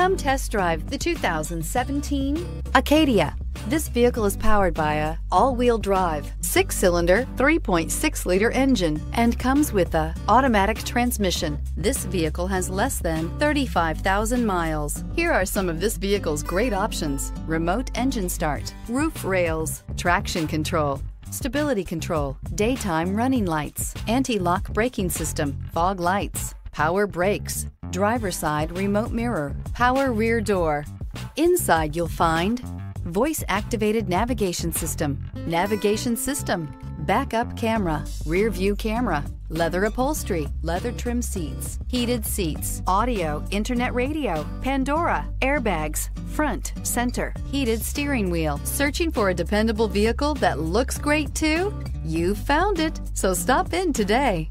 Come test drive the 2017 Acadia. This vehicle is powered by a all-wheel drive, six-cylinder, 3.6-liter engine and comes with a automatic transmission. This vehicle has less than 35,000 miles. Here are some of this vehicle's great options. Remote engine start, roof rails, traction control, stability control, daytime running lights, anti-lock braking system, fog lights, power brakes, driver side remote mirror, power rear door. Inside you'll find voice activated navigation system, navigation system, backup camera, rear view camera, leather upholstery, leather trim seats, heated seats, audio, internet radio, Pandora, airbags, front, center, heated steering wheel. Searching for a dependable vehicle that looks great too? You found it, so stop in today.